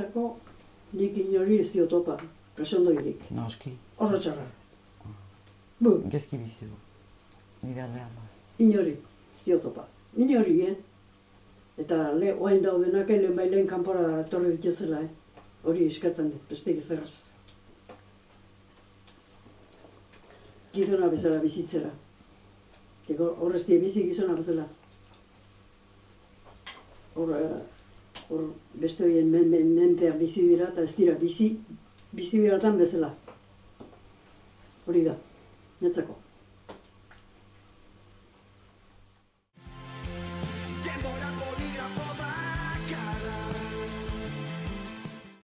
netzako nik inori ez dio topa, presondoirik. Noski. Oso txarra. Bu, Gezki bizi du. Nire aldean ba. inori ez dio topa. Inori, eh? Eta le, oain daudenak lehen bai lehen kanpora etorri dituzela, eh? Hori eskatzen dut, beste gizarraz. Gizona bezala bizitzera. Eko horreztie bizi gizona bezala. Hor, eh, hor beste horien men, men, menpean bizi dira eta ez dira bizi, bizi bezala. Hori da, netzako.